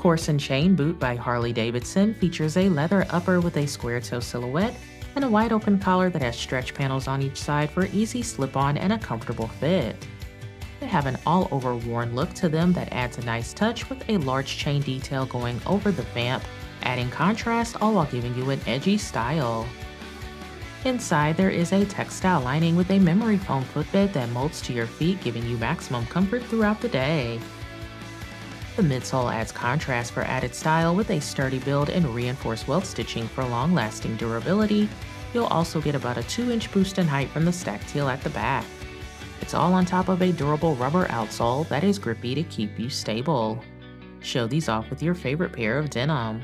Korsen Chain boot by Harley Davidson features a leather upper with a square toe silhouette and a wide open collar that has stretch panels on each side for easy slip on and a comfortable fit. They have an all over worn look to them that adds a nice touch with a large chain detail going over the vamp, adding contrast all while giving you an edgy style. Inside, there is a textile lining with a memory foam footbed that molds to your feet, giving you maximum comfort throughout the day. The midsole adds contrast for added style with a sturdy build and reinforced welt stitching for long-lasting durability. You'll also get about a 2-inch boost in height from the stacked heel at the back. It's all on top of a durable rubber outsole that is grippy to keep you stable. Show these off with your favorite pair of denim.